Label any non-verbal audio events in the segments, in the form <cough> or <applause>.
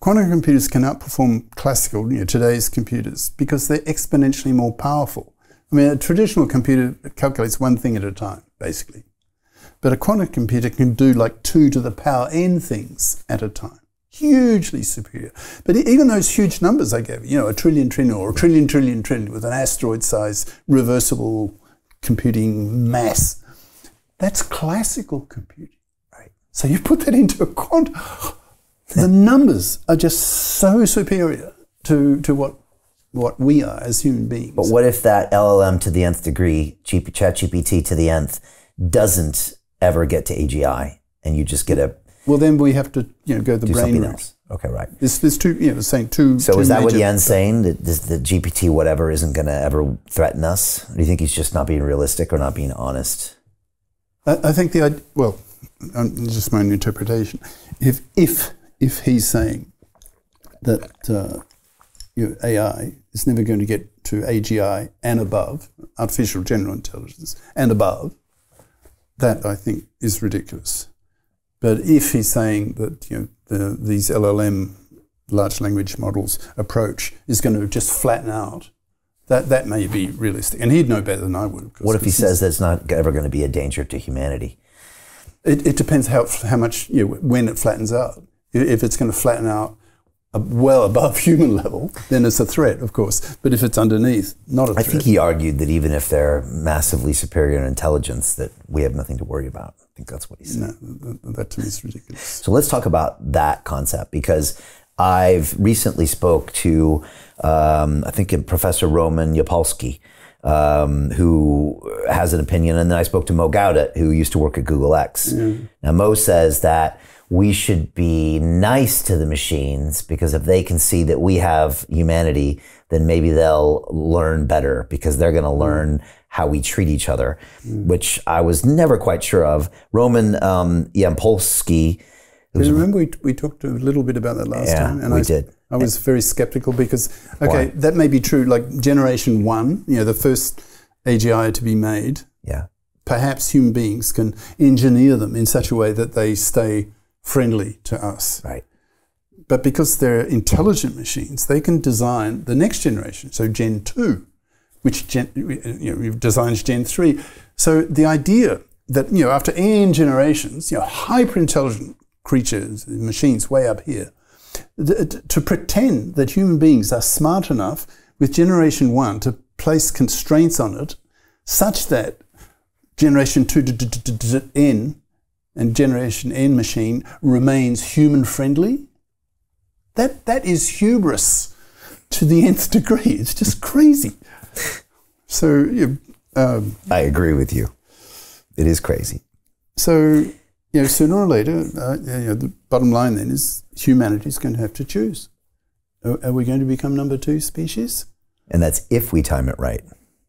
Quantum computers can outperform classical, you know, today's computers because they're exponentially more powerful. I mean, a traditional computer calculates one thing at a time, basically. But a quantum computer can do like two to the power n things at a time. Hugely superior. But even those huge numbers I gave you, you know, a trillion trillion or a trillion trillion trillion with an asteroid size reversible computing mass, that's classical computing. Right. So you put that into a quantum the numbers are just so superior to, to what what we are as human beings. But what if that LLM to the nth degree, ChatGPT to the nth, doesn't ever get to AGI, and you just get a well, then we have to you know go the brain something route. else. Okay, right. There's, there's two you know saying two. So two is that what Yann's saying? That this, the GPT whatever isn't going to ever threaten us? Or do you think he's just not being realistic or not being honest? I, I think the well, um, just my own interpretation. If if if he's saying that uh, you know, AI is never going to get to AGI and above, artificial general intelligence and above, that I think is ridiculous. But if he's saying that you know the, these LLM large language models approach is going to just flatten out, that that may be realistic, and he'd know better than I would. What if he says that's not ever going to be a danger to humanity? It, it depends how how much you know, when it flattens out. If it's going to flatten out well above <laughs> human level, then it's a threat, of course. But if it's underneath, not a I threat. I think he argued that even if they're massively superior in intelligence, that we have nothing to worry about. I think that's what he said. no, that, that to me is ridiculous. So let's talk about that concept because I've recently spoke to, um, I think, Professor Roman Yampolskiy, um, who has an opinion, and then I spoke to Mo Gawdat, who used to work at Google X. Now Mo says that we should be nice to the machines because if they can see that we have humanity, then maybe they'll learn better because they're going to learn how we treat each other, which I was never quite sure of. Roman um, Yampolskiy, Do you remember we, we talked a little bit about that last Yeah, time? we I, did. I was very skeptical because, okay, Why? that may be true. Like generation one, you know, the first AGI to be made, yeah, perhaps human beings can engineer them in such a way that they stay friendly to us. right. But because they're intelligent machines, they can design the next generation, so Gen 2, which gen, you know, designs Gen 3. So the idea that, you know, after n generations, you know, hyper intelligent creatures, machines way up here, to pretend that human beings are smart enough with generation 1 to place constraints on it such that generation 2 d- d- d- d- d- n and generation n machine remains human friendly that that is hubris to the nth degree. It's just crazy. So, you um, I agree with you. It is crazy. so you know, sooner or later, uh, you know, the bottom line then is humanity is going to have to choose. Are, are we going to become number two species? And that's if we time it right.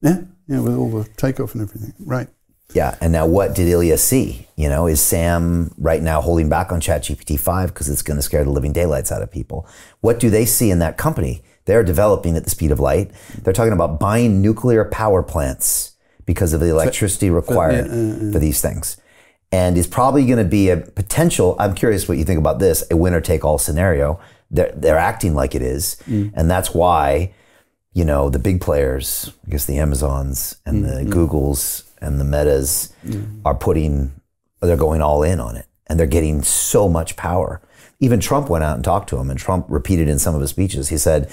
Yeah, yeah, with all the takeoff and everything. Right. Yeah. And now what did Ilya see? You know, is Sam right now holding back on ChatGPT 5 because it's going to scare the living daylights out of people? What do they see in that company? They're developing at the speed of light. They're talking about buying nuclear power plants because of the electricity required for these things. And it's probably going to be a potential. I'm curious what you think about this a winner take all scenario. They're, they're acting like it is. Mm. And that's why, you know, the big players, I guess the Amazons and mm, the mm. Googles and the Metas are putting, they're going all in on it. And they're getting so much power. Even Trump went out and talked to him, and Trump repeated in some of his speeches. He said,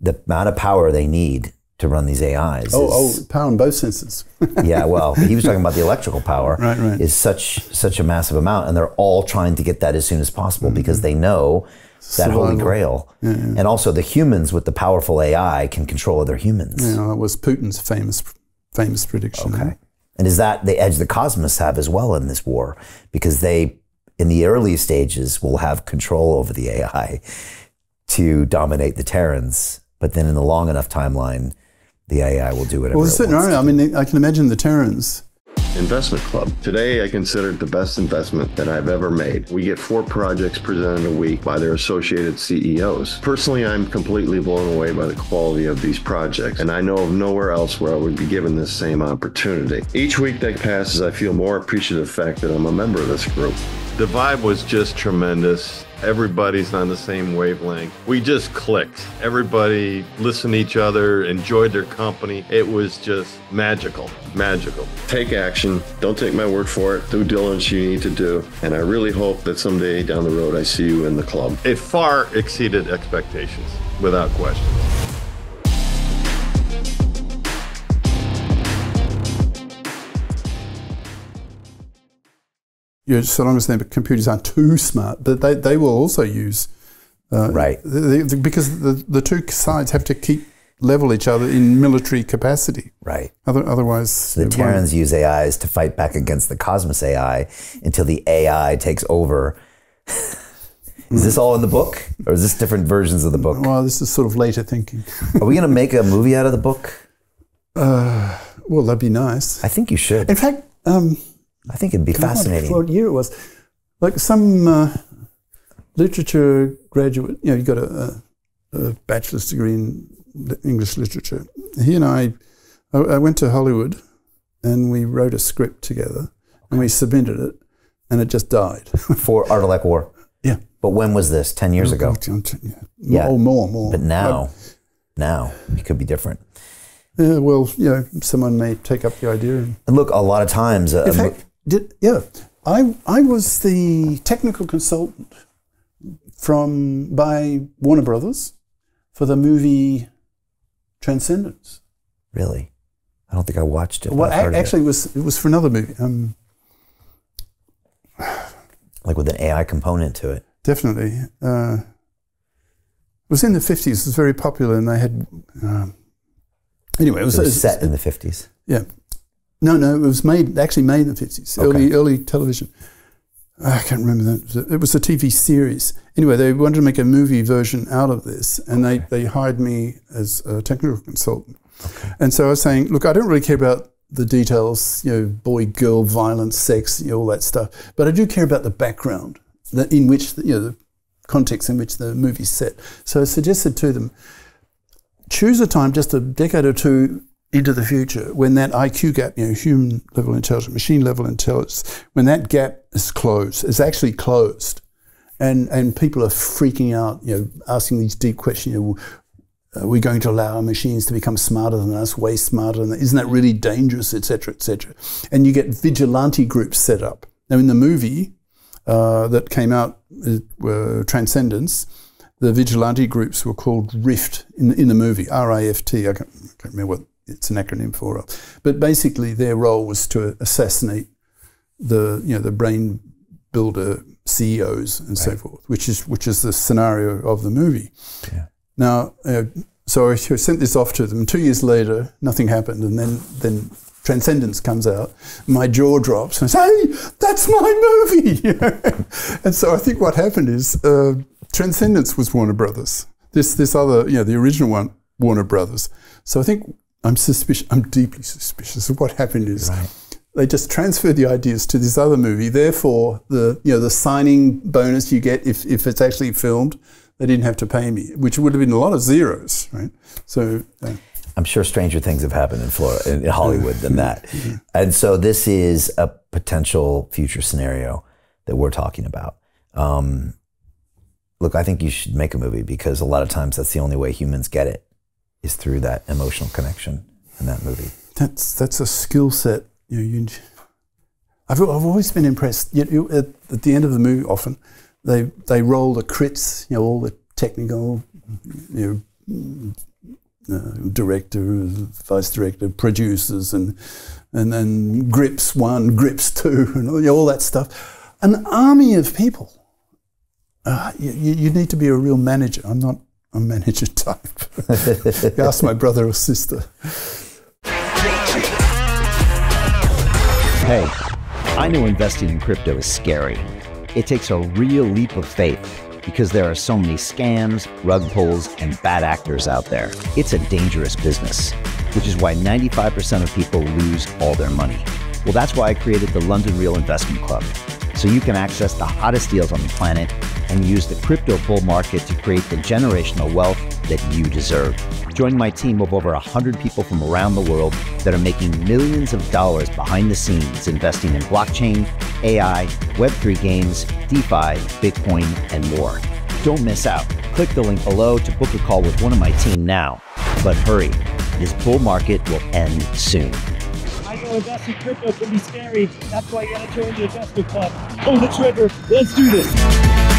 the amount of power they need to run these AIs. Oh, oh, is, oh, power in both senses. <laughs> yeah, well, he was talking about the electrical power. <laughs> Right, right. Is such such a massive amount, and they're all trying to get that as soon as possible mm-hmm. because they know that holy Survival. grail. And also, the humans with the powerful AI can control other humans. Yeah, that was Putin's famous famous prediction. Okay. And is that the edge the Cosmists have as well in this war? Because they, in the early stages, will have control over the AI to dominate the Terrans. But then in the long enough timeline, the AI will do whatever Well, it there's wants. certain, I mean, I can imagine the Terrans Investment Club. Today, I consider it the best investment that I've ever made. We get four projects presented a week by their associated CEOs. Personally, I'm completely blown away by the quality of these projects, and I know of nowhere else where I would be given this same opportunity. Each week that passes, I feel more appreciative of the fact that I'm a member of this group. The vibe was just tremendous. Everybody's on the same wavelength. We just clicked. Everybody listened to each other, enjoyed their company. It was just magical, magical. Take action. Don't take my word for it. Do diligence you need to do. And I really hope that someday down the road I see you in the club. It far exceeded expectations, without question. You know, so long as their computers aren't too smart, but they, they will also use uh, Right. the, the, because the, the two sides have to keep level each other in military capacity. Right. Other, otherwise, The it won't- Terrans use AIs to fight back against the Cosmist AI until the AI takes over. <laughs> is this all in the book, or is this different versions of the book? Well, this is sort of later thinking. <laughs> Are we going to make a movie out of the book? Well, that'd be nice. I think you should. In fact, um, I think it'd be fascinating. What year it was? Like some uh, literature graduate, you know, you got a, a, bachelor's degree in English literature. He and I, I, I went to Hollywood, and we wrote a script together, and we submitted it, and it just died. <laughs> For Artilect War. yeah. But when was this? 10 years ago. Yeah. Yeah. Oh, more, more. But now, now, it could be different. Yeah, well, you know, someone may take up the idea. And, And look, a lot of times, uh, fact, did, yeah, I, I was the technical consultant from by Warner Brothers for the movie Transcendence. really, I don't think I watched it. Well, I've heard ac- of it. actually, it was it was for another movie. Um, like with an AI component to it. definitely, uh, it was in the fifties. It was very popular, and they had. Um, anyway, it was, It was set in the 50s. Yeah. No, no, it was made actually made in the fifties. Early early television. Ah, I can't remember that. It was, a, it was a TV series. Anyway, they wanted to make a movie version out of this, and they, they hired me as a technical consultant. And so I was saying, look, I don't really care about the details, you know, boy, girl, violence, sex, you know, all that stuff, but I do care about the background that in which, the, you know, the context in which the movie's set. So I suggested to them, choose a time just a decade or two into the future when that IQ gap, you know, human level intelligence, machine level intelligence, when that gap is closed, is actually closed, and and people are freaking out, you know, asking these deep questions. You know, are we going to allow our machines to become smarter than us, way smarter than us? Isn't that really dangerous, etc., etc.? And you get vigilante groups set up. Now, in the movie uh, that came out, uh, Transcendence, the vigilante groups were called RIFT in the, in the movie, R I F T. I can't, I can't remember what it's an acronym for. It. But basically, their role was to assassinate the you know the brain builder CEOs and so forth, which is which is the scenario of the movie. Yeah. Now, uh, so I sent this off to them. Two years later, nothing happened, and then then Transcendence comes out. My jaw drops, and I say, "Hey, that's my movie!" <laughs> And so I think what happened is uh, Transcendence was Warner Brothers. This this other, you know, the original one, Warner Brothers. So I think I'm suspicious. I'm deeply suspicious of what happened is Right. they just transferred the ideas to this other movie. Therefore, the you know the signing bonus you get if, if it's actually filmed, they didn't have to pay me, which would have been a lot of zeros, right? So uh, I'm sure stranger things have happened in Florida, in Hollywood than that. <laughs> And so this is a potential future scenario that we're talking about. Um, look, I think you should make a movie because a lot of times that's the only way humans get it is through that emotional connection in that movie. that's that's a skill set. You know, you, I've I've always been impressed. You, you, at, at the end of the movie, often they they roll the crits. You know, all the technical, you know, uh, director, vice director, producers, and and then grips one, <laughs> grips two, and all, you know, all that stuff. An army of people. Uh, you, you you need to be a real manager. I'm not a manager type. ask my brother or sister. Hey, I know investing in crypto is scary. It takes a real leap of faith because there are so many scams, rug pulls, and bad actors out there. It's a dangerous business, which is why 95% of people lose all their money. Well, that's why I created the London Real Investment Club, so you can access the hottest deals on the planet and use the crypto bull market to create the generational wealth that you deserve. Join my team of over 100 people from around the world that are making millions of dollars behind the scenes investing in blockchain, AI, Web3 games, DeFi, Bitcoin, and more. Don't miss out. Click the link below to book a call with one of my team now. But hurry, this bull market will end soon. Investing crypto can be scary. That's why you gotta join the investment club. Pull the trigger. Let's do this.